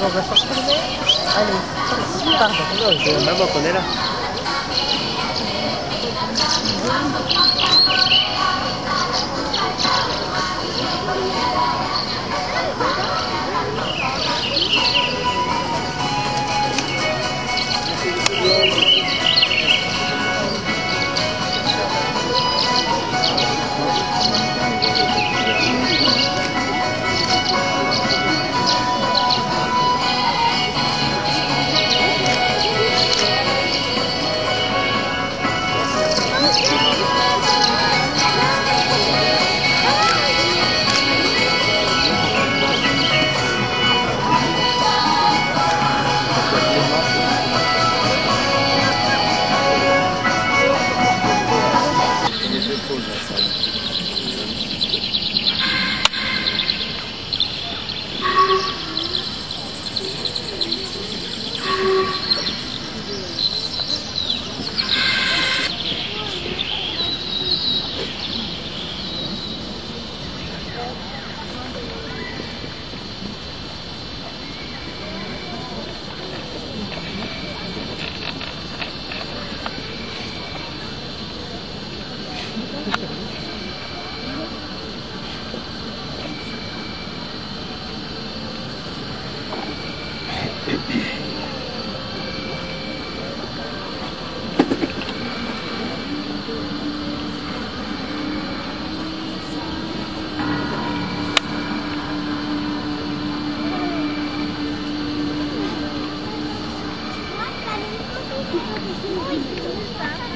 Lo que es posible, hay un tanto, pero yo me voy a poner a... 哎呀！